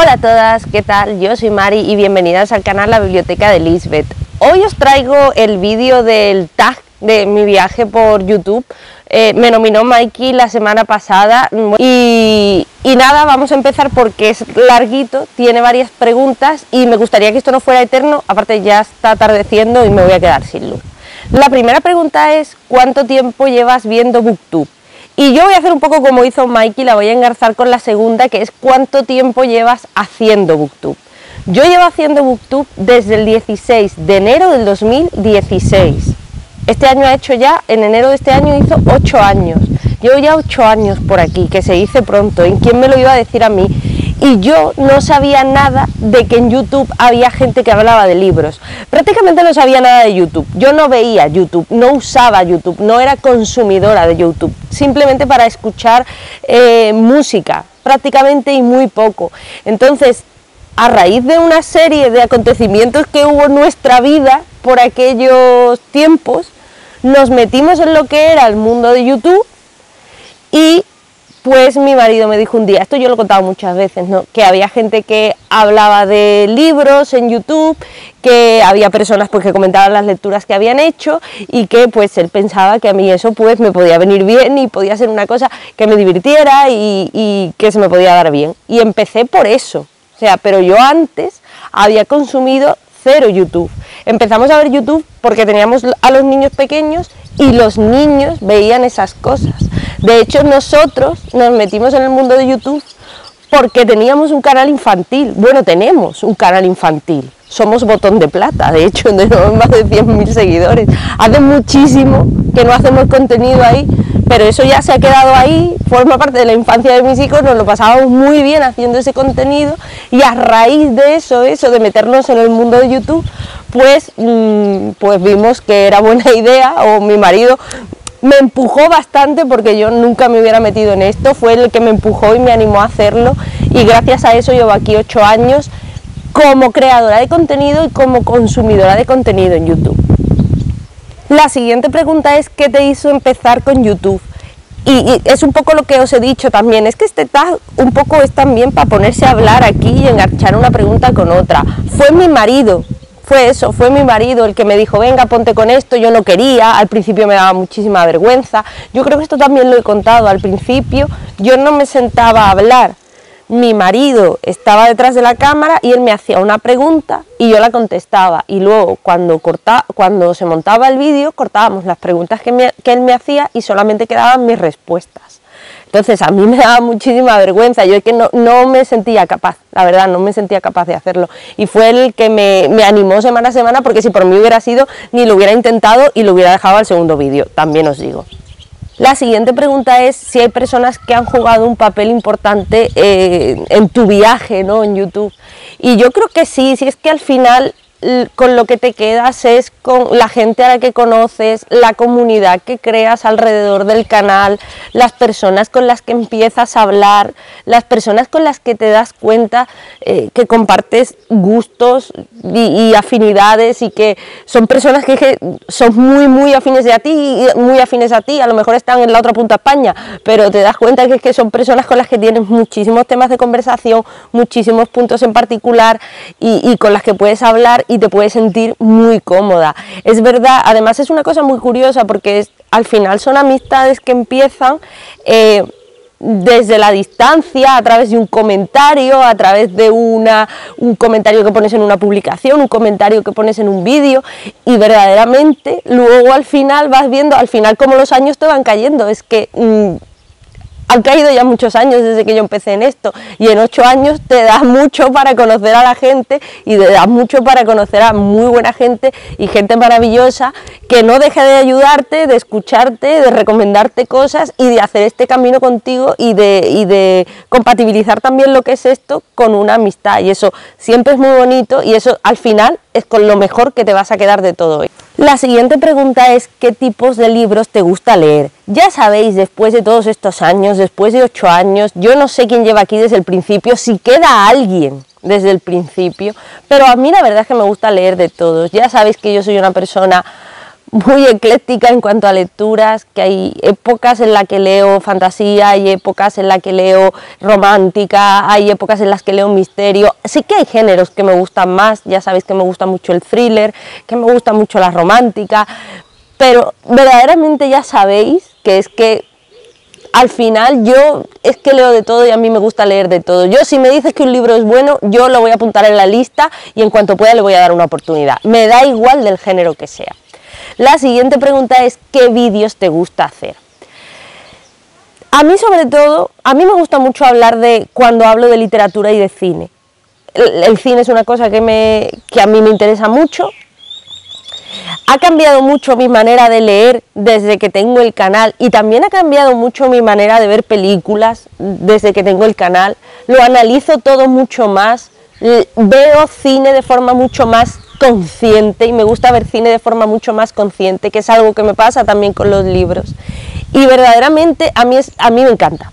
Hola a todas, ¿qué tal? Yo soy Mari y bienvenidas al canal La Biblioteca de Lisbeth. Hoy os traigo el vídeo del tag de mi viaje por YouTube. Eh, me nominó Mikey la semana pasada y, y, nada, vamos a empezar porque es larguito, tiene varias preguntas y me gustaría que esto no fuera eterno, aparte ya está atardeciendo y me voy a quedar sin luz. La primera pregunta es ¿cuánto tiempo llevas viendo Booktube? Y yo voy a hacer un poco como hizo Mikey, la voy a engarzar con la segunda, que es cuánto tiempo llevas haciendo Booktube. Yo llevo haciendo Booktube desde el 16 de enero del 2016. Este año ha hecho ya, en enero de este año hizo 8 años. Llevo ya 8 años por aquí, que se dice pronto. ¿En quién me lo iba a decir a mí? Y yo no sabía nada de que en YouTube había gente que hablaba de libros. Prácticamente no sabía nada de YouTube. Yo no veía YouTube, no usaba YouTube, no era consumidora de YouTube, simplemente para escuchar eh, música, prácticamente y muy poco. Entonces, a raíz de una serie de acontecimientos que hubo en nuestra vida por aquellos tiempos, nos metimos en lo que era el mundo de YouTube y pues mi marido me dijo un día, esto yo lo he contado muchas veces, ¿no? que había gente que hablaba de libros en YouTube, que había personas pues, que comentaban las lecturas que habían hecho y que pues él pensaba que a mí eso pues me podía venir bien y podía ser una cosa que me divirtiera y, y que se me podía dar bien. Y empecé por eso, o sea, pero yo antes había consumido cero YouTube. Empezamos a ver YouTube porque teníamos a los niños pequeños y los niños veían esas cosas. De hecho, nosotros nos metimos en el mundo de YouTube porque teníamos un canal infantil. Bueno, tenemos un canal infantil. Somos botón de plata, de hecho, tenemos más de 100.000 seguidores. Hace muchísimo que no hacemos contenido ahí, pero eso ya se ha quedado ahí, forma parte de la infancia de mis hijos, nos lo pasábamos muy bien haciendo ese contenido y a raíz de eso, eso de meternos en el mundo de YouTube, pues, mm, pues vimos que era buena idea o mi marido me empujó bastante porque yo nunca me hubiera metido en esto, fue el que me empujó y me animó a hacerlo y gracias a eso llevo aquí ocho años como creadora de contenido y como consumidora de contenido en YouTube. La siguiente pregunta es ¿qué te hizo empezar con YouTube? Y, es un poco lo que os he dicho también, es que este tag un poco es también para ponerse a hablar aquí y enganchar una pregunta con otra. Fue mi marido fue eso, fue mi marido el que me dijo, venga, ponte con esto, yo no quería, al principio me daba muchísima vergüenza, yo creo que esto también lo he contado, al principio yo no me sentaba a hablar, mi marido estaba detrás de la cámara y él me hacía una pregunta y yo la contestaba y luego cuando, cuando se montaba el vídeo cortábamos las preguntas que, que él me hacía y solamente quedaban mis respuestas. Entonces a mí me daba muchísima vergüenza, yo es que no, me sentía capaz, la verdad, no me sentía capaz de hacerlo. Y fue el que me, me, animó semana a semana porque si por mí hubiera sido, ni lo hubiera intentado y lo hubiera dejado al segundo vídeo, también os digo. La siguiente pregunta es si hay personas que han jugado un papel importante eh, en tu viaje ¿no? en YouTube. Y yo creo que sí, si es que al final con lo que te quedas es con la gente a la que conoces, la comunidad que creas alrededor del canal, las personas con las que empiezas a hablar, las personas con las que te das cuenta eh, que compartes gustos y, afinidades y que son personas que, son muy muy afines a ti muy afines a ti, a lo mejor están en la otra punta de España, pero te das cuenta que, que son personas con las que tienes muchísimos temas de conversación, muchísimos puntos en particular y con las que puedes hablar y te puedes sentir muy cómoda. Es verdad, además es una cosa muy curiosa porque al final son amistades que empiezan eh, desde la distancia, a través de un comentario, a través de una, un comentario que pones en una publicación, un comentario que pones en un vídeo y verdaderamente luego al final vas viendo, al final como los años te van cayendo, es que... Mm, han caído ya muchos años desde que yo empecé en esto y en ocho años te das mucho para conocer a la gente y te das mucho para conocer a muy buena gente y gente maravillosa que no deja de ayudarte, de escucharte, de recomendarte cosas y de hacer este camino contigo y de, y de compatibilizar también lo que es esto con una amistad y eso siempre es muy bonito y eso al final es con lo mejor que te vas a quedar de todo. La siguiente pregunta es ¿qué tipos de libros te gusta leer? Ya sabéis, después de todos estos años, después de ocho años, yo no sé quién lleva aquí desde el principio, si queda alguien desde el principio, pero a mí la verdad es que me gusta leer de todos. Ya sabéis que yo soy una persona muy ecléctica en cuanto a lecturas, que hay épocas en las que leo fantasía, hay épocas en las que leo romántica, hay épocas en las que leo misterio. Sí que hay géneros que me gustan más, ya sabéis que me gusta mucho el thriller, que me gusta mucho la romántica, pero verdaderamente ya sabéis que es que al final yo es que leo de todo y a mí me gusta leer de todo. Yo si me dices que un libro es bueno, yo lo voy a apuntar en la lista y en cuanto pueda le voy a dar una oportunidad. Me da igual del género que sea. La siguiente pregunta es ¿qué vídeos te gusta hacer? A mí sobre todo, a mí me gusta mucho hablar de cuando hablo de literatura y de cine. El, cine es una cosa que, me, que a mí me interesa mucho, ha cambiado mucho mi manera de leer desde que tengo el canal y también ha cambiado mucho mi manera de ver películas desde que tengo el canal. Lo analizo todo mucho más, veo cine de forma mucho más consciente y me gusta ver cine de forma mucho más consciente, que es algo que me pasa también con los libros. Y verdaderamente a mí, es, a mí me encanta.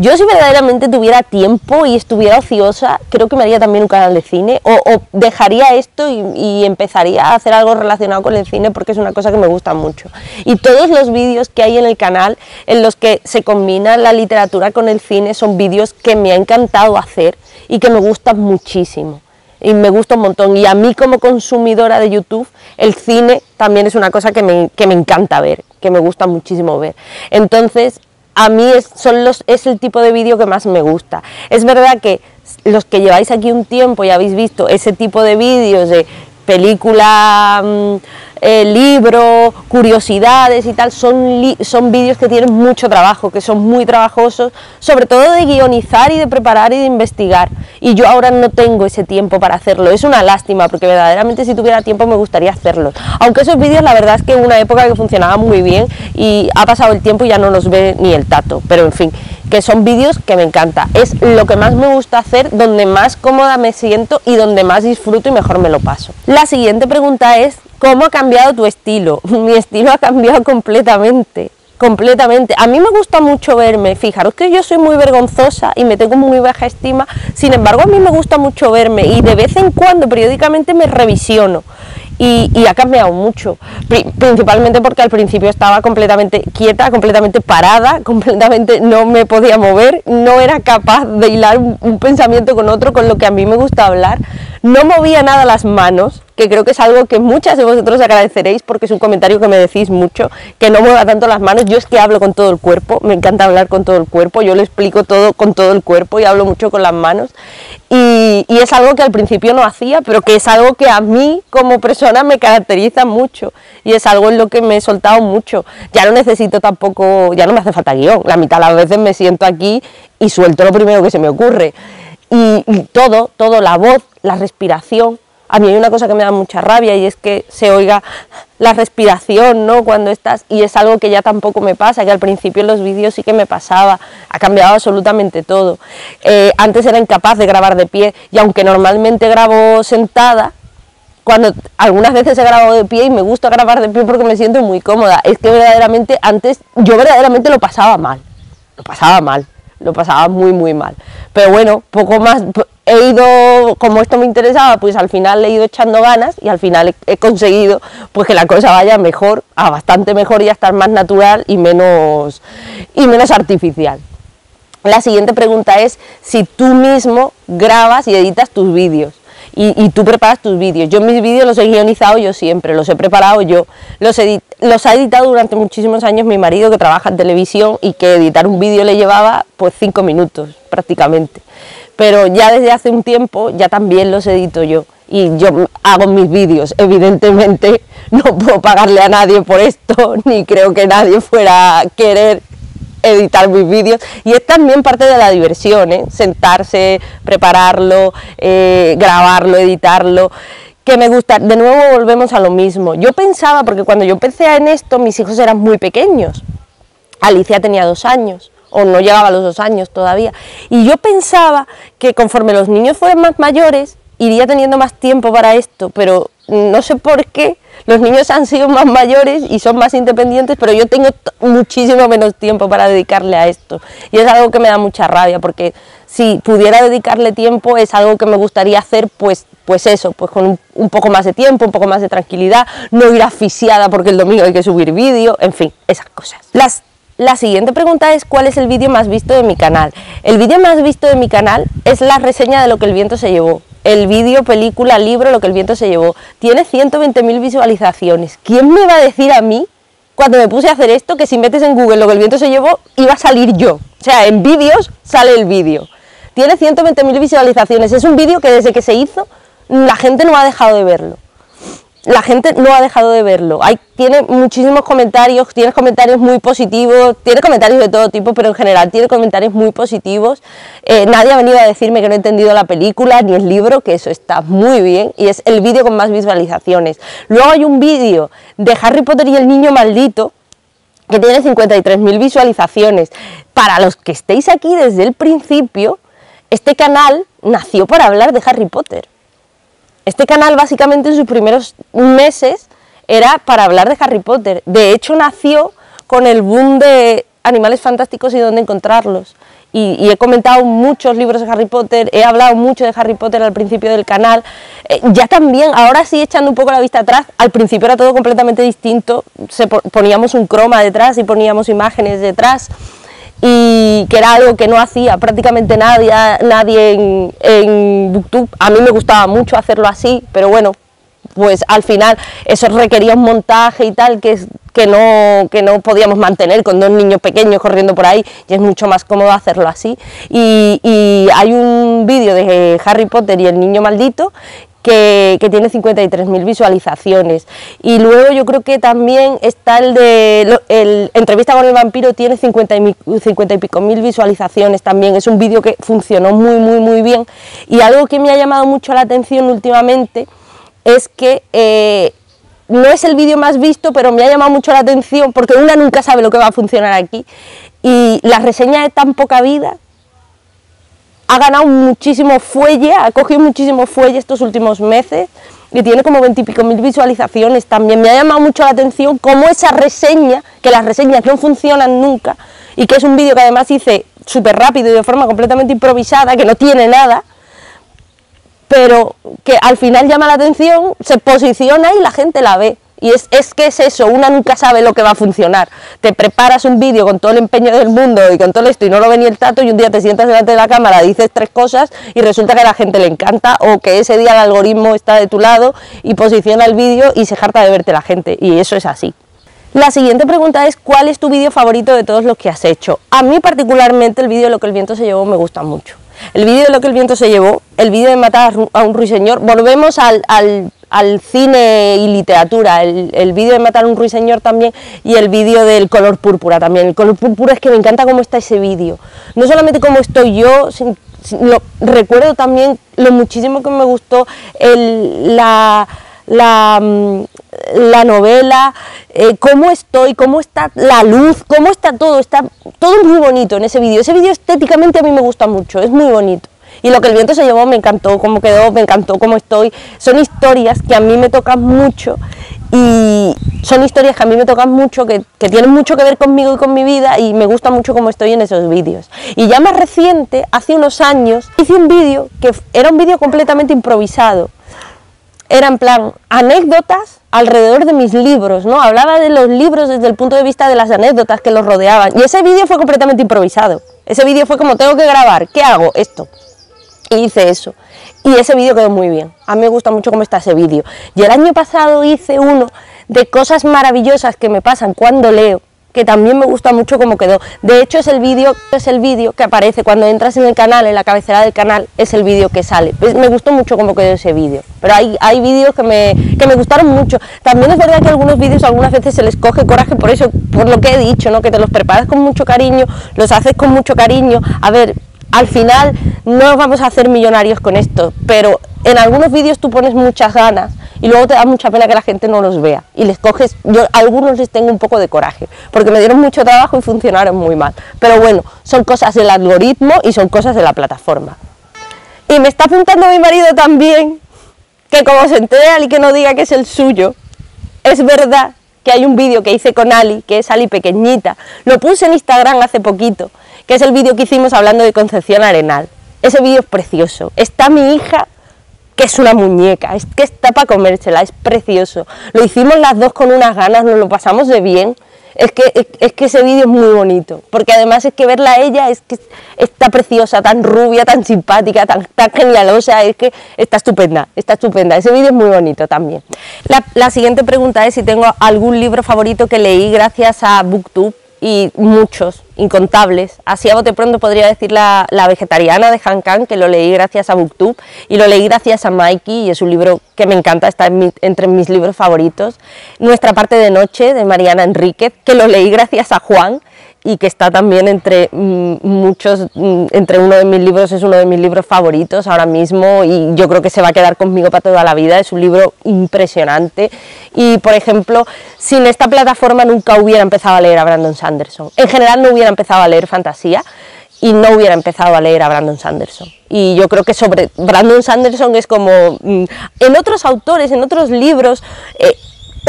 Yo si verdaderamente tuviera tiempo y estuviera ociosa, creo que me haría también un canal de cine o, dejaría esto y, empezaría a hacer algo relacionado con el cine porque es una cosa que me gusta mucho. Y todos los vídeos que hay en el canal en los que se combina la literatura con el cine son vídeos que me ha encantado hacer y que me gustan muchísimo y me gusta un montón. Y a mí como consumidora de YouTube, el cine también es una cosa que me, que me encanta ver, que me gusta muchísimo ver. Entonces, a mí es, son los, es el tipo de vídeo que más me gusta. Es verdad que los que lleváis aquí un tiempo y habéis visto ese tipo de vídeos de película, mm, eh, libro, curiosidades y tal, son, son vídeos que tienen mucho trabajo, que son muy trabajosos, sobre todo de guionizar y de preparar y de investigar. Y yo ahora no tengo ese tiempo para hacerlo. Es una lástima, porque verdaderamente si tuviera tiempo me gustaría hacerlos. Aunque esos vídeos la verdad es que en una época que funcionaba muy bien y ha pasado el tiempo y ya no los ve ni el tato. Pero en fin, que son vídeos que me encanta. Es lo que más me gusta hacer, donde más cómoda me siento y donde más disfruto y mejor me lo paso. La siguiente pregunta es, ¿cómo ha cambiado tu estilo? Mi estilo ha cambiado completamente completamente. A mí me gusta mucho verme, fijaros que yo soy muy vergonzosa y me tengo muy baja estima, sin embargo a mí me gusta mucho verme y de vez en cuando periódicamente me revisiono y, ha cambiado mucho, principalmente porque al principio estaba completamente quieta, completamente parada, completamente no me podía mover, no era capaz de hilar un pensamiento con otro, con lo que a mí me gusta hablar, no movía nada las manos, que creo que es algo que muchas de vosotros agradeceréis porque es un comentario que me decís mucho, que no mueva tanto las manos. Yo es que hablo con todo el cuerpo, me encanta hablar con todo el cuerpo, yo lo explico todo con todo el cuerpo y hablo mucho con las manos. Y, y es algo que al principio no hacía, pero que es algo que a mí como persona me caracteriza mucho y es algo en lo que me he soltado mucho. Ya no necesito tampoco, ya no me hace falta guion, la mitad de las veces me siento aquí y suelto lo primero que se me ocurre. y todo, todo, la voz, la respiración, a mí hay una cosa que me da mucha rabia y es que se oiga la respiración, ¿no? Cuando estás, y es algo que ya tampoco me pasa, que al principio en los vídeos sí que me pasaba, ha cambiado absolutamente todo. Eh, antes era incapaz de grabar de pie y aunque normalmente grabo sentada, cuando algunas veces he grabado de pie y me gusta grabar de pie porque me siento muy cómoda, es que verdaderamente antes yo verdaderamente lo pasaba mal, lo pasaba mal, lo pasaba muy muy mal. Pero bueno, poco más, he ido, como esto me interesaba, pues al final he ido echando ganas y al final he, conseguido pues que la cosa vaya mejor, a bastante mejor y a estar más natural y menos, y menos artificial. La siguiente pregunta es si tú mismo grabas y editas tus vídeos. Y, tú preparas tus vídeos. Yo mis vídeos los he guionizado yo siempre, los he preparado yo. Los, los ha editado durante muchísimos años mi marido que trabaja en televisión y que editar un vídeo le llevaba pues cinco minutos prácticamente pero ya desde hace un tiempo ya también los edito yo y yo hago mis vídeos. Evidentemente no puedo pagarle a nadie por esto, ni creo que nadie fuera a querer editar mis vídeos y es también parte de la diversión, ¿eh? sentarse, prepararlo, eh, grabarlo, editarlo que me gusta, de nuevo volvemos a lo mismo. Yo pensaba, porque cuando yo empecé en esto, mis hijos eran muy pequeños. Alicia tenía dos años o no llegaba a los dos años todavía. Y yo pensaba que conforme los niños fueran más mayores, iría teniendo más tiempo para esto, pero no sé por qué, Los niños han sido más mayores y son más independientes, pero yo tengo muchísimo menos tiempo para dedicarle a esto. Y es algo que me da mucha rabia, porque si pudiera dedicarle tiempo es algo que me gustaría hacer, pues, pues eso, pues con un, poco más de tiempo, un poco más de tranquilidad, no ir asfixiada porque el domingo hay que subir vídeo, en fin, esas cosas. Las la siguiente pregunta es ¿cuál es el vídeo más visto de mi canal? El vídeo más visto de mi canal es la reseña de lo que el viento se llevó. El vídeo, película, libro, lo que el viento se llevó. Tiene 120.000 visualizaciones. ¿Quién me va a decir a mí, cuando me puse a hacer esto, que si metes en Google lo que el viento se llevó, iba a salir yo? O sea, en vídeos sale el vídeo. Tiene 120.000 visualizaciones. Es un vídeo que desde que se hizo, la gente no ha dejado de verlo la gente no ha dejado de verlo. Hay, tiene muchísimos comentarios, tiene comentarios muy positivos, tiene comentarios de todo tipo, pero en general tiene comentarios muy positivos. Eh, nadie ha venido a decirme que no he entendido la película ni el libro, que eso está muy bien, y es el vídeo con más visualizaciones. Luego hay un vídeo de Harry Potter y el niño maldito, que tiene 53.000 visualizaciones. Para los que estéis aquí desde el principio, este canal nació para hablar de Harry Potter. Este canal básicamente en sus primeros meses era para hablar de Harry Potter. De hecho nació con el boom de animales fantásticos y dónde encontrarlos. Y, he comentado muchos libros de Harry Potter, he hablado mucho de Harry Potter al principio del canal. Eh, ya también, ahora sí echando un poco la vista atrás, al principio era todo completamente distinto. Se poníamos un croma detrás y poníamos imágenes detrás y que era algo que no hacía prácticamente nadie, nadie en, en YouTube. A mí me gustaba mucho hacerlo así, pero bueno, pues al final eso requería un montaje y tal que, que, no, que no podíamos mantener con dos niños pequeños corriendo por ahí y es mucho más cómodo hacerlo así. Y hay un vídeo de Harry Potter y el niño maldito que, tiene 53.000 visualizaciones. Y luego yo creo que también está el de el, Entrevista con el vampiro, tiene 50 y, 50 y pico mil visualizaciones también. Es un vídeo que funcionó muy, muy, muy bien. Y algo que me ha llamado mucho la atención últimamente es que... Eh, no es el vídeo más visto, pero me ha llamado mucho la atención porque una nunca sabe lo que va a funcionar aquí. Y la reseña de tan poca vida ha ganado muchísimo fuelle, ha cogido muchísimo fuelle estos últimos meses y tiene como veintipico mil visualizaciones también. Me ha llamado mucho la atención cómo esa reseña, que las reseñas no funcionan nunca y que es un vídeo que además hice súper rápido y de forma completamente improvisada, que no tiene nada, pero que al final llama la atención, se posiciona y la gente la ve. Y es, es, que es eso, una nunca sabe lo que va a funcionar. Te preparas un vídeo con todo el empeño del mundo y con todo esto y no lo ve ni el tato y un día te sientas delante de la cámara, dices tres cosas y resulta que a la gente le encanta o que ese día el algoritmo está de tu lado y posiciona el vídeo y se harta de verte la gente. Y eso es así. La siguiente pregunta es ¿cuál es tu vídeo favorito de todos los que has hecho? A mí particularmente el vídeo de lo que el viento se llevó me gusta mucho. El vídeo de lo que el viento se llevó, el vídeo de matar a un ruiseñor, volvemos al al cine y literatura, el, vídeo de Matar a un ruiseñor también y el vídeo del color púrpura también. El color púrpura es que me encanta cómo está ese vídeo. No solamente cómo estoy yo, recuerdo también lo muchísimo que me gustó la, la, mm, la novela, eh, cómo estoy, cómo está la luz, cómo está todo, está todo muy bonito en ese vídeo. Ese vídeo estéticamente a mí me gusta mucho, es muy bonito. Y lo que el viento se llevó me encantó cómo quedó, me encantó cómo estoy. Son historias que a mí me tocan mucho y son historias que a mí me tocan mucho, que, tienen mucho que ver conmigo y con mi vida y me gusta mucho cómo estoy en esos vídeos. Y ya más reciente, hace unos años, hice un vídeo que era un vídeo completamente improvisado. Era en plan anécdotas alrededor de mis libros, ¿no? Hablaba de los libros desde el punto de vista de las anécdotas que los rodeaban. Y ese vídeo fue completamente improvisado. Ese vídeo fue como tengo que grabar, ¿qué hago? Esto y hice eso. Y ese vídeo quedó muy bien. A mí me gusta mucho cómo está ese vídeo. Y el año pasado hice uno de cosas maravillosas que me pasan cuando leo, que también me gusta mucho cómo quedó. De hecho, es el vídeo es el vídeo que aparece cuando entras en el canal, en la cabecera del canal, es el vídeo que sale. Me gustó mucho cómo quedó ese vídeo. Pero hay, hay vídeos que me, que me gustaron mucho. También es verdad que algunos vídeos algunas veces se les coge coraje por eso, por lo que he dicho, ¿no? Que te los preparas con mucho cariño, los haces con mucho cariño. A ver, al final no vamos a hacer millonarios con esto, pero en algunos vídeos tú pones muchas ganas y luego te da mucha pena que la gente no los vea y les coges, yo a algunos les tengo un poco de coraje, porque me dieron mucho trabajo y funcionaron muy mal, pero bueno, son cosas del algoritmo y son cosas de la plataforma. Y me está apuntando mi marido también, que como se entere y que no diga que es el suyo, es verdad que hay un vídeo que hice con Ali, que es Ali pequeñita, lo puse en Instagram hace poquito, que es el vídeo que hicimos hablando de Concepción Arenal. Ese vídeo es precioso. Está mi hija, que es una muñeca, es que está para comérsela, es precioso. Lo hicimos las dos con unas ganas, nos lo pasamos de bien. Es que, es, que ese vídeo es muy bonito, porque además es que verla a ella es que está preciosa, tan rubia, tan simpática, tan, tan genialosa, es que está estupenda, está estupenda. Ese vídeo es muy bonito también. La, la siguiente pregunta es si tengo algún libro favorito que leí gracias a Booktube y muchos, incontables. Así a bote pronto podría decir la, vegetariana de Han Kang, que lo leí gracias a Booktube y lo leí gracias a Mikey y es un libro que me encanta, está entre mis libros favoritos. Nuestra parte de noche de Mariana Enríquez, que lo leí gracias a Juan y que está también entre mm, muchos, mm, entre uno de mis libros, es uno de mis libros favoritos ahora mismo y yo creo que se va a quedar conmigo para toda la vida, es un libro impresionante. Y por ejemplo, sin esta plataforma nunca hubiera empezado a leer a Brandon Sanderson, en general no hubiera empezado a leer fantasía y no hubiera empezado a leer a Brandon Sanderson. Y yo creo que sobre Brandon Sanderson es como mm, en otros autores, en otros libros, eh,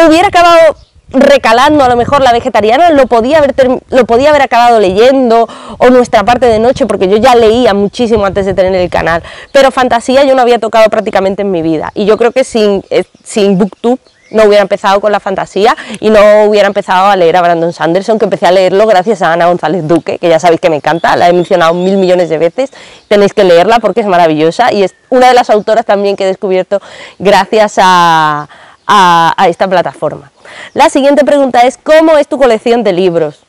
hubiera acabado recalando a lo mejor la vegetariana lo podía haber lo podía haber acabado leyendo o nuestra parte de noche porque yo ya leía muchísimo antes de tener el canal. Pero fantasía yo no había tocado prácticamente en mi vida. Y yo creo que sin, eh, sin booktube no hubiera empezado con la fantasía y no hubiera empezado a leer a Brandon Sanderson, que empecé a leerlo gracias a Ana González Duque, que ya sabéis que me encanta, la he mencionado mil millones de veces, tenéis que leerla porque es maravillosa y es una de las autoras también que he descubierto gracias a, a esta plataforma. La siguiente pregunta es, ¿cómo es tu colección de libros?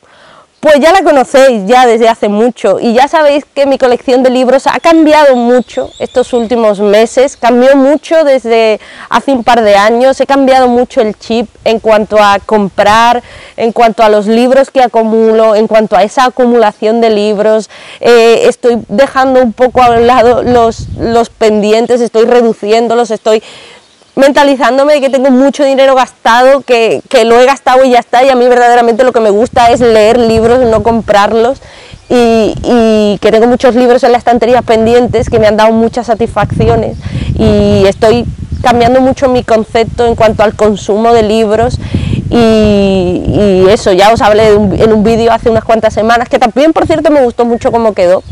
Pues ya la conocéis ya desde hace mucho y ya sabéis que mi colección de libros ha cambiado mucho estos últimos meses, cambió mucho desde hace un par de años, he cambiado mucho el chip en cuanto a comprar, en cuanto a los libros que acumulo, en cuanto a esa acumulación de libros, eh, estoy dejando un poco a un lado los, los pendientes, estoy reduciéndolos, estoy mentalizándome de que tengo mucho dinero gastado, que, lo he gastado y ya está, y a mí verdaderamente lo que me gusta es leer libros, no comprarlos, y, y, que tengo muchos libros en la estantería pendientes que me han dado muchas satisfacciones, y estoy cambiando mucho mi concepto en cuanto al consumo de libros, y, eso, ya os hablé en un vídeo hace unas cuantas semanas, que también por cierto me gustó mucho cómo quedó,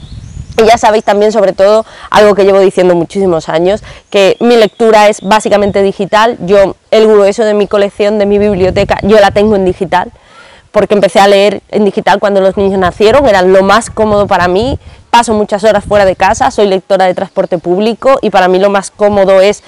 y ya sabéis también, sobre todo, algo que llevo diciendo muchísimos años, que mi lectura es básicamente digital. Yo, el grueso de mi colección, de mi biblioteca, yo la tengo en digital, porque empecé a leer en digital cuando los niños nacieron, era lo más cómodo para mí. Paso muchas horas fuera de casa, soy lectora de transporte público y para mí lo más cómodo es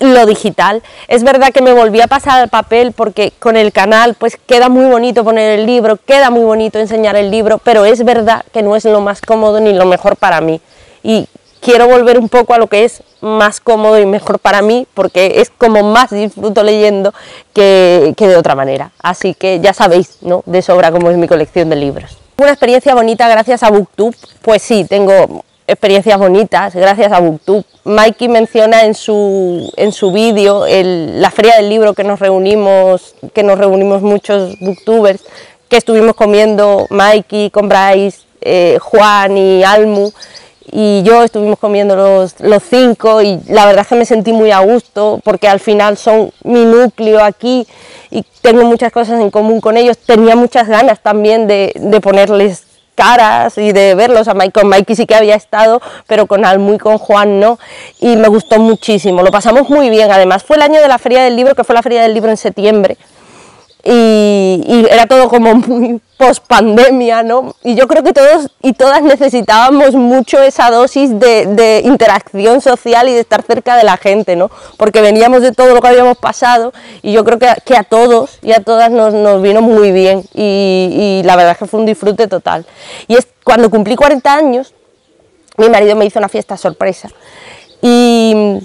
lo digital. Es verdad que me volví a pasar al papel porque con el canal pues queda muy bonito poner el libro, queda muy bonito enseñar el libro, pero es verdad que no es lo más cómodo ni lo mejor para mí. Y quiero volver un poco a lo que es más cómodo y mejor para mí porque es como más disfruto leyendo que, que de otra manera. Así que ya sabéis, ¿no? De sobra cómo es mi colección de libros. Una experiencia bonita gracias a Booktube, pues sí, tengo experiencias bonitas gracias a Booktube. Mikey menciona en su, en su vídeo la feria del libro que nos reunimos, que nos reunimos muchos booktubers, que estuvimos comiendo Mikey con Bryce, eh, Juan y Almu, y yo estuvimos comiendo los, los cinco y la verdad es que me sentí muy a gusto porque al final son mi núcleo aquí y tengo muchas cosas en común con ellos. Tenía muchas ganas también de, de ponerles caras y de verlos. A Mike, con Mikey sí que había estado, pero con Almu y con Juan no. Y me gustó muchísimo, lo pasamos muy bien. Además, fue el año de la Feria del Libro, que fue la Feria del Libro en septiembre y, era todo como muy post pandemia, ¿no? Y yo creo que todos y todas necesitábamos mucho esa dosis de, interacción social y de estar cerca de la gente, ¿no? Porque veníamos de todo lo que habíamos pasado y yo creo que, que a todos y a todas nos, nos vino muy bien y, y, la verdad es que fue un disfrute total. Y es cuando cumplí 40 años, mi marido me hizo una fiesta sorpresa y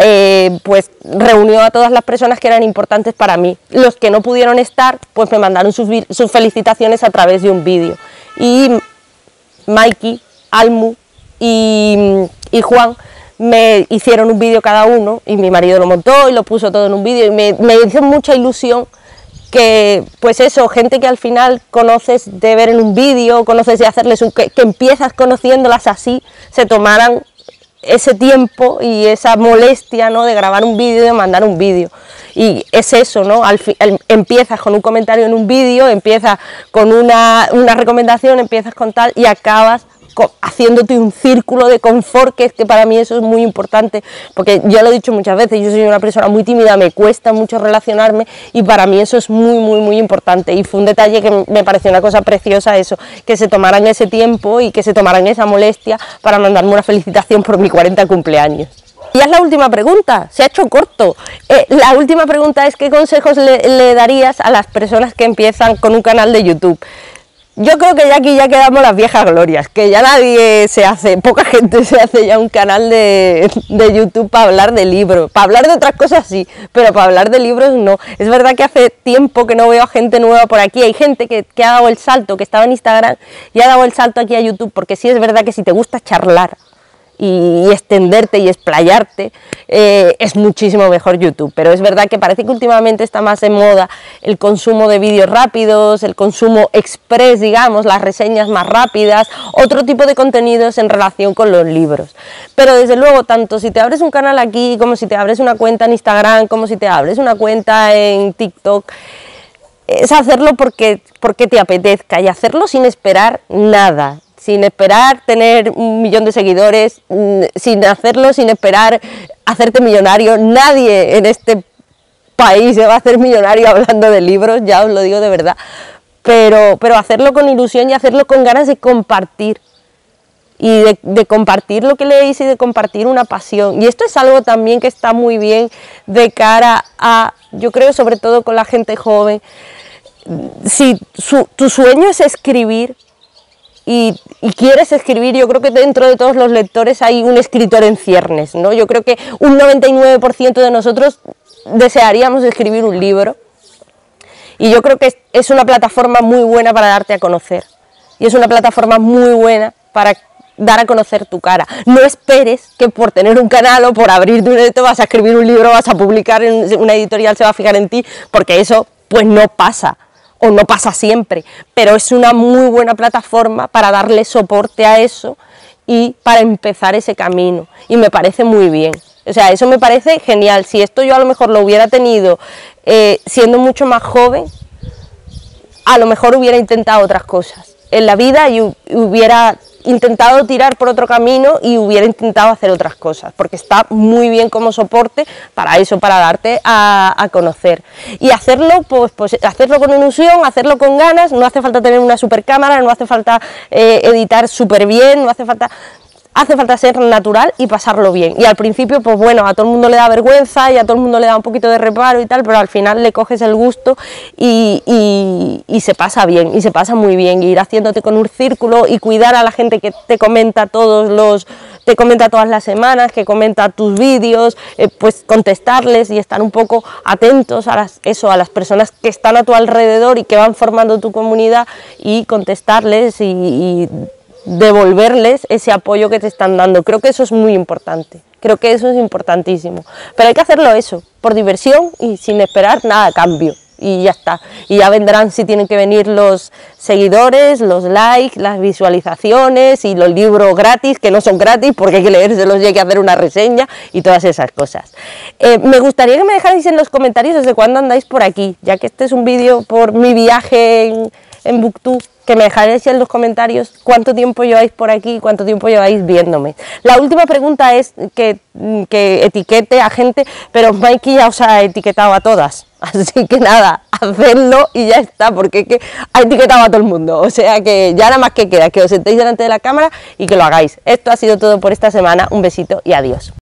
eh, pues reunió a todas las personas que eran importantes para mí. Los que no pudieron estar, pues me mandaron sus, felicitaciones a través de un vídeo. Y Mikey, Almu y, Juan me hicieron un vídeo cada uno y mi marido lo montó y lo puso todo en un vídeo y me, hizo mucha ilusión que pues eso, gente que al final conoces de ver en un vídeo, conoces de hacerles un, que, que empiezas conociéndolas así, se tomaran ese tiempo y esa molestia ¿no? de grabar un vídeo y de mandar un vídeo. Y es eso, ¿no? Al empiezas con un comentario en un vídeo, empiezas con una, una recomendación, empiezas con tal y acabas haciéndote un círculo de confort, que es que para mí eso es muy importante, porque yo lo he dicho muchas veces, yo soy una persona muy tímida, me cuesta mucho relacionarme y para mí eso es muy, muy, muy importante. Y fue un detalle que me pareció una cosa preciosa eso, que se tomaran ese tiempo y que se tomaran esa molestia para mandarme una felicitación por mi 40 cumpleaños. Y es la última pregunta, se ha hecho corto. Eh, la última pregunta es qué consejos le darías a las personas que empiezan con un canal de YouTube. Yo creo que ya aquí ya quedamos las viejas glorias, que ya nadie se hace, poca gente se hace ya un canal de, YouTube para hablar de libros. Para hablar de otras cosas sí, pero para hablar de libros no. Es verdad que hace tiempo que no veo a gente nueva por aquí. Hay gente que, que ha dado el salto, que estaba en Instagram y ha dado el salto aquí a YouTube, porque sí es verdad que si te gusta charlar, y, extenderte y explayarte, eh, es muchísimo mejor YouTube. Pero es verdad que parece que últimamente está más de moda el consumo de vídeos rápidos, el consumo express, digamos, las reseñas más rápidas, otro tipo de contenidos en relación con los libros. Pero desde luego, tanto si te abres un canal aquí, como si te abres una cuenta en Instagram, como si te abres una cuenta en TikTok, es hacerlo porque, porque te apetezca y hacerlo sin esperar nada sin esperar tener un millón de seguidores, mm, sin hacerlo, sin esperar hacerte millonario. Nadie en este país se va a hacer millonario hablando de libros, ya os lo digo de verdad. Pero, pero hacerlo con ilusión y hacerlo con ganas de compartir. Y de, compartir lo que leéis y de compartir una pasión. Y esto es algo también que está muy bien de cara a, yo creo sobre todo con la gente joven, si tu sueño es escribir, y, quieres escribir, yo creo que dentro de todos los lectores hay un escritor en ciernes, ¿no? Yo creo que un 99% de nosotros desearíamos escribir un libro y yo creo que es una plataforma muy buena para darte a conocer y es una plataforma muy buena para dar a conocer tu cara. No esperes que por tener un canal o por abrir tu editor vas a escribir un libro, vas a publicar en una editorial, se va a fijar en ti, porque eso pues no pasa o no pasa siempre, pero es una muy buena plataforma para darle soporte a eso y para empezar ese camino. Y me parece muy bien. O sea, eso me parece genial. Si esto yo a lo mejor lo hubiera tenido eh, siendo mucho más joven, a lo mejor hubiera intentado otras cosas en la vida y hubiera intentado tirar por otro camino y hubiera intentado hacer otras cosas, porque está muy bien como soporte para eso, para darte a, conocer. Y hacerlo, pues, pues, hacerlo con ilusión, hacerlo con ganas, no hace falta tener una super cámara, no hace falta eh, editar súper bien, no hace falta hace falta ser natural y pasarlo bien. Y al principio, pues bueno, a todo el mundo le da vergüenza y a todo el mundo le da un poquito de reparo y tal, pero al final le coges el gusto y, se pasa bien, y se pasa muy bien. ir haciéndote con un círculo y cuidar a la gente que te comenta todos los te comenta todas las semanas, que comenta tus vídeos, eh, pues contestarles y estar un poco atentos a las, eso, a las personas que están a tu alrededor y que van formando tu comunidad y contestarles y devolverles ese apoyo que te están dando. Creo que eso es muy importante, creo que eso es importantísimo. Pero hay que hacerlo eso, por diversión y sin esperar nada a cambio. Y ya está. Y ya vendrán si tienen que venir los seguidores, los likes, las visualizaciones y los libros gratis, que no son gratis porque hay que leérselos y hay que hacer una reseña y todas esas cosas. Eh, me gustaría que me dejarais en los comentarios desde cuándo andáis por aquí, ya que este es un vídeo por mi viaje en, en Booktube que me dejaréis en los comentarios cuánto tiempo lleváis por aquí, cuánto tiempo lleváis viéndome. La última pregunta es que, que etiquete a gente, pero Mikey ya os ha etiquetado a todas. Así que nada, hacedlo y ya está, porque que ha etiquetado a todo el mundo. O sea que ya nada más que queda, que os sentéis delante de la cámara y que lo hagáis. Esto ha sido todo por esta semana. Un besito y adiós.